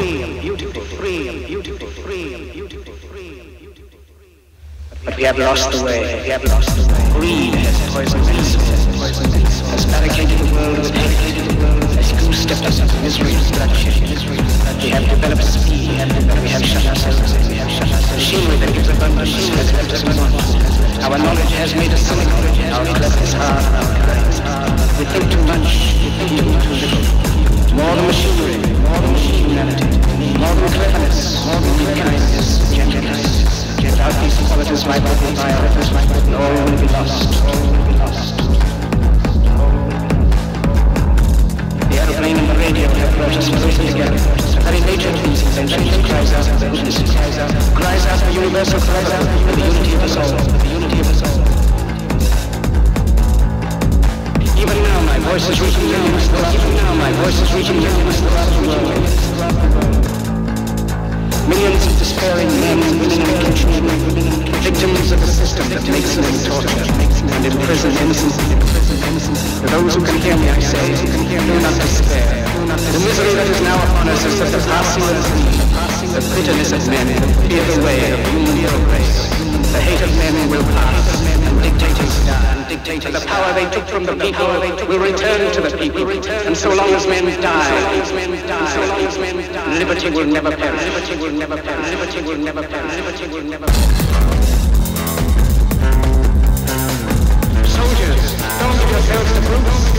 free, and beautiful, free, and beautiful, free, and beautiful, free, and beautiful. But we have lost the way. We have lost the way. Greed has poisoned us. Has barricaded the world with hate. Has goose-stepped us into misery and bloodshed. We have developed speed. We have shut ourselves in. We have shut ourselves. Machinery that gives abundance has left us want. Our knowledge has made us cynical. Our cleverness hard. We think too much. We think too little. More than machinery. More than humanity. Universal out for the unity of us all, the unity of us all. Even now my voice is reaching throughout Even now my voice is reaching the. Millions of despairing men, and women and children, and imprison innocent. For those who can hear me, I say, do not despair. The misery that is now upon us is that the passing of the the bitterness of men clear the way of human progress. The hate of men will pass, and dictators die. And the power they took from the people will return to the people. And so long as men die, so long as men die, liberty will never perish. Liberty will never perish. Liberty will never perish. Liberty will never perish. Don't give yourselves to